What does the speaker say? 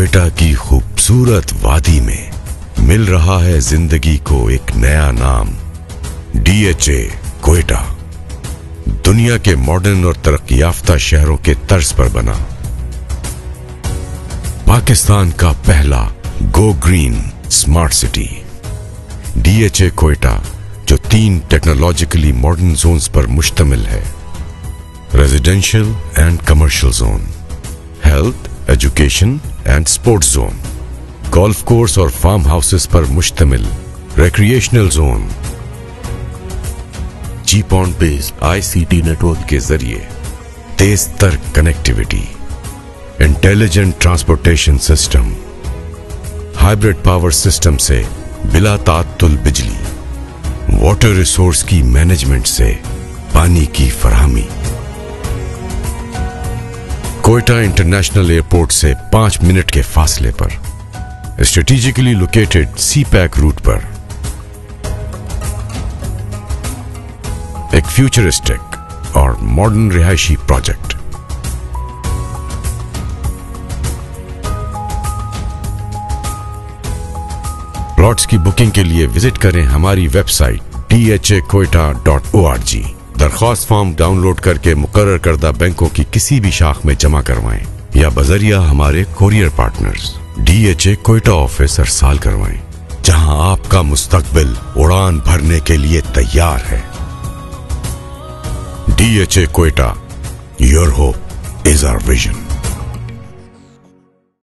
कोयटा की खूबसूरत वादी में मिल रहा है ज़िंदगी को एक नया नाम डीएचए कोयटा। दुनिया के मॉडर्न और तरक्की याफ्ता शहरों के तर्ज पर बना। पाकिस्तान का पहला go green smart city DHA Quetta, जो तीन टेक्नोलॉजिकली मॉडर्न जोन्स पर मुश्तमिल है। Residential and commercial zone health education and sports zone golf course और फार्म हाउसेस पर मुश्तमिल recreational zone G on base ICT network के ज़रिए तेज तर connectivity intelligent transportation system hybrid power system से बिला तातुल बिजली वाटर रिसोर्स की मैनेजमेंट से पानी की फरहमी कोयटा इंटरनेशनल एयरपोर्ट से पाँच मिनट के फासले पर। Strategically located CPEC route पर। एक फ्यूचरिस्टिक और मॉडर्न रिहायशी प्रोजेक्ट। प्लॉट्स की बुकिंग के लिए विज़िट करें हमारी website T H A Quetta dot O R G दरख्वास्त फॉर्म डाउनलोड करके मुकर करदा बैंकों की किसी भी शाख में जमा करवाएँ, या बजरिया हमारे courier partners D H A Quetta office हर साल करवाएँ, जहाँ आपका मुस्तकबिल उड़ान भरने के लिए तैयार है। D H A Quetta your hope is our vision